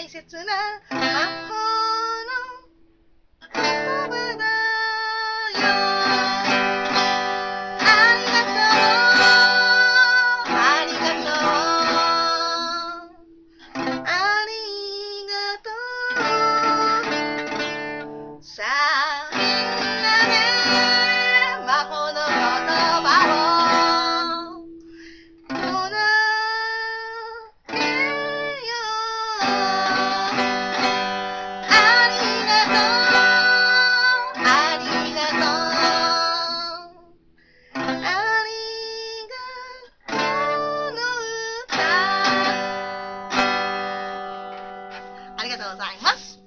大切な魔法。がとうございます。